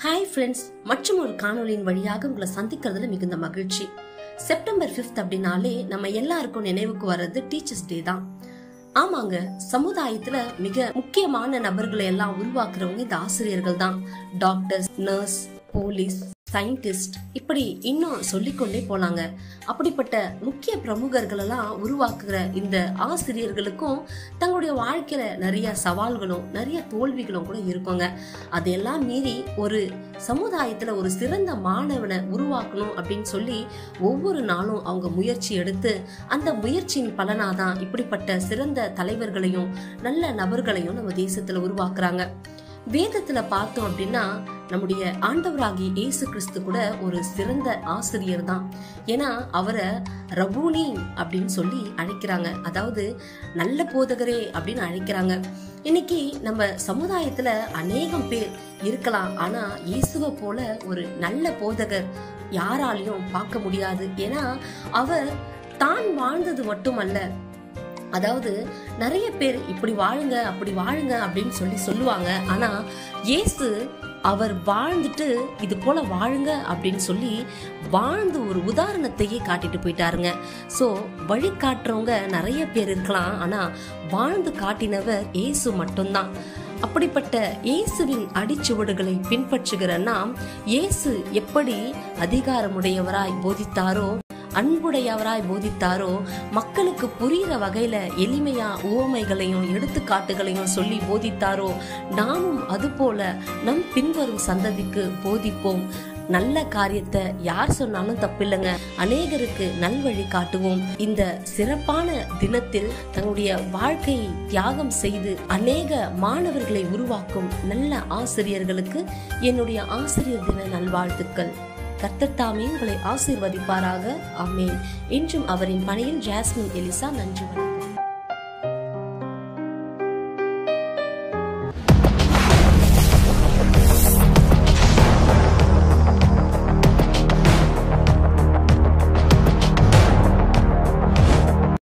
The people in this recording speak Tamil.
ஹாய் ஃப்ரெண்ட்ஸ் மற்றும் ஒரு காணொளியின் வழியாக உங்களை சந்திக்கிறதுல மிகுந்த மகிழ்ச்சி. செப்டம்பர் ஃபிஃப்த் அப்படின்னாலே நம்ம எல்லாருக்கும் நினைவுக்கு வர்றது டீச்சர்ஸ் டே தான். ஆமாங்க சமுதாயத்துல மிக முக்கியமான நபர்களை எல்லாம் உருவாக்குறவங்க இந்த ஆசிரியர்கள் தான். டாக்டர்ஸ் நர்ஸ் போலீஸ் சயின்டிஸ்ட் இப்படி இன்னும் சொல்லிக்கொண்டே போலாங்க அப்படிப்பட்ட முக்கிய பிரமுகர்களெல்லாம் உருவாக்குகிற உருவாக்குற இந்த ஆசிரியர்களுக்கும் தங்களுடைய வாழ்க்கையில நிறைய சவால்களும் நிறைய தோல்விகளும் கூட இருக்குங்க. அதையெல்லாம் மீறி ஒரு சமுதாயத்துல ஒரு சிறந்த மாணவனை உருவாக்கணும் அப்படின்னு சொல்லி ஒவ்வொரு நாளும் அவங்க முயற்சி எடுத்து அந்த முயற்சியின் பலனாதான் இப்படிப்பட்ட சிறந்த தலைவர்களையும் நல்ல நபர்களையும் நம்ம தேசத்துல உருவாக்குறாங்க. வேதத்துல பார்த்தோம் அப்படின்னா நம்முடைய ஆண்டவராகி இயேசு கிறிஸ்து கூட ஒரு சிறந்த ஆசிரியர் தான். ஏன்னா அவரை ரபூனி அப்படின்னு சொல்லி அழைக்கிறாங்க. அதாவது நல்ல போதகரே அப்படின்னு அழைக்கிறாங்க. இன்னைக்கு நம்ம சமுதாயத்துல அநேகம் பேர் இருக்கலாம். ஆனா இயேசுவை போல ஒரு நல்ல போதகர் யாராலையும் பார்க்க முடியாது. ஏன்னா அவர் தான் வாழ்ந்தது மட்டுமல்ல. அதாவது நிறைய பேர் இப்படி வாழுங்க அப்படி வாழுங்க அப்படின்னு சொல்லி சொல்லுவாங்க. ஆனா இயேசு அவர் வாழ்ந்துட்டு இது போல வாழுங்க அப்படின்னு சொல்லி வாழ்ந்து ஒரு உதாரணத்தையே காட்டிட்டு போயிட்டாருங்க. ஸோ வழி காட்டுறவங்க நிறைய பேர் இருக்கலாம். ஆனா வாழ்ந்து காட்டினவர் இயேசு மட்டும்தான். அப்படிப்பட்ட இயேசுவின் அடிச்சுவடுகளை பின்பற்றுகிற நாம் இயேசு எப்படி அதிகாரமுடையவராய் போதித்தாரோ அன்புடையவராய் போதித்தாரோ? மக்களுக்கு புரிகிற வகையில எளிமையா உவமைகளையும் எடுத்துக்காட்டுகளையும் சொல்லி போதித்தாரோ? நாமும் அதுபோல நம் பின்வரும் சந்ததிக்கு போதிப்போம். நல்ல காரியத்தை யார் சொன்னாலும் தப்பில்லைங்க. அநேகருக்கு நல்வழி காட்டுவோம். இந்த சிறப்பான தினத்தில் தங்களுடைய வாழ்க்கையை தியாகம் செய்து அநேக மாணவர்களை உருவாக்கும் நல்ல ஆசிரியர்களுக்கு என்னுடைய ஆசிரியர் தின நல்வாழ்த்துக்கள். கர்த்தத்தாமே உங்களை ஆசீர்வதிப்பாராக. ஆமேன். இன்றும் அவரின் பணியில் ஜாஸ்மின் எலிசா நன்றி.